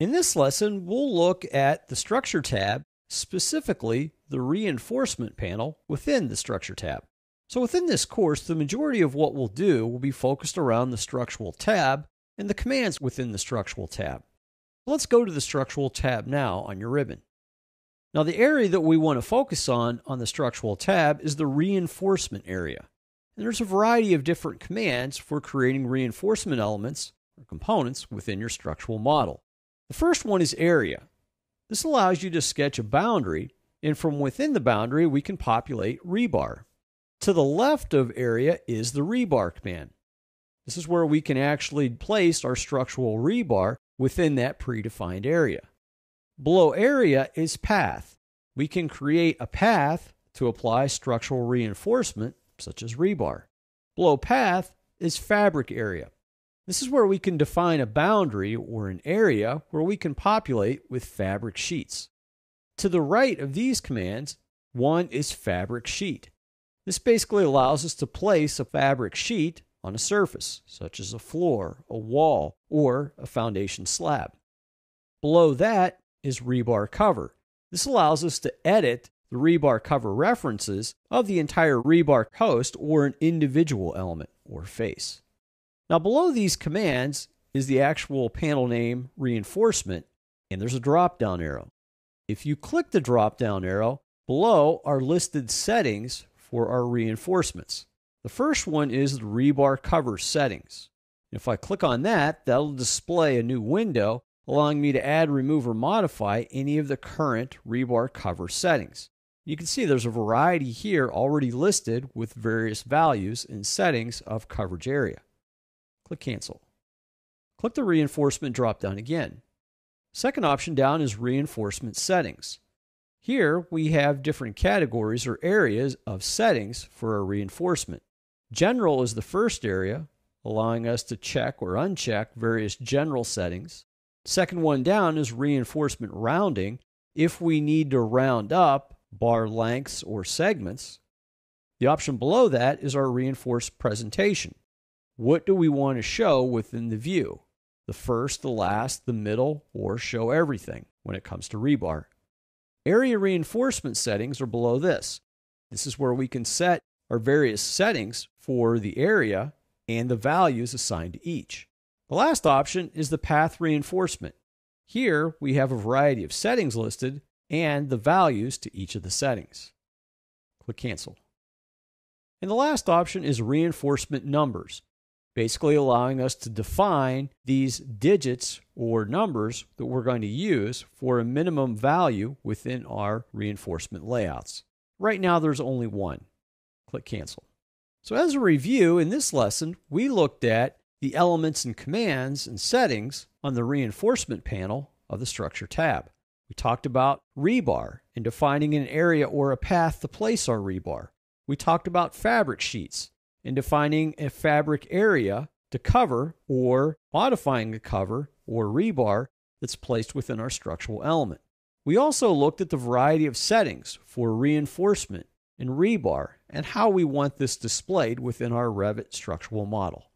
In this lesson, we'll look at the Structure tab, specifically the Reinforcement panel within the Structure tab. So within this course, the majority of what we'll do will be focused around the Structural tab and the commands within the Structural tab. Let's go to the Structural tab now on your ribbon. Now the area that we want to focus on on the Structural tab is the Reinforcement area. And there's a variety of different commands for creating reinforcement elements or components within your structural model. The first one is area. This allows you to sketch a boundary, and from within the boundary, we can populate rebar. To the left of area is the rebar command. This is where we can actually place our structural rebar within that predefined area. Below area is path. We can create a path to apply structural reinforcement, such as rebar. Below path is fabric area. This is where we can define a boundary or an area where we can populate with fabric sheets. To the right of these commands, one is fabric sheet. This basically allows us to place a fabric sheet on a surface, such as a floor, a wall, or a foundation slab. Below that is rebar cover. This allows us to edit the rebar cover references of the entire rebar host or an individual element or face. Now, below these commands is the actual panel name reinforcement, and there's a drop down arrow. If you click the drop down arrow, below are listed settings for our reinforcements. The first one is the rebar cover settings. If I click on that, that'll display a new window allowing me to add, remove, or modify any of the current rebar cover settings. You can see there's a variety here already listed with various values and settings of coverage area. Click Cancel. Click the Reinforcement drop-down again. Second option down is Reinforcement Settings. Here we have different categories or areas of settings for our reinforcement. General is the first area, allowing us to check or uncheck various general settings. Second one down is reinforcement rounding if we need to round up bar lengths or segments. The option below that is our reinforced presentation. What do we want to show within the view? The first, the last, the middle, or show everything when it comes to rebar. Area reinforcement settings are below this. This is where we can set our various settings for the area and the values assigned to each. The last option is the path reinforcement. Here we have a variety of settings listed and the values to each of the settings. Click Cancel. And the last option is reinforcement numbers basically allowing us to define these digits or numbers that we're going to use for a minimum value within our reinforcement layouts. Right now, there's only one. Click Cancel. So, as a review, in this lesson, we looked at the elements and commands and settings on the reinforcement panel of the Structure tab. We talked about rebar and defining an area or a path to place our rebar. We talked about fabric sheets in defining a fabric area to cover or modifying the cover or rebar that's placed within our structural element. We also looked at the variety of settings for reinforcement and rebar and how we want this displayed within our Revit structural model.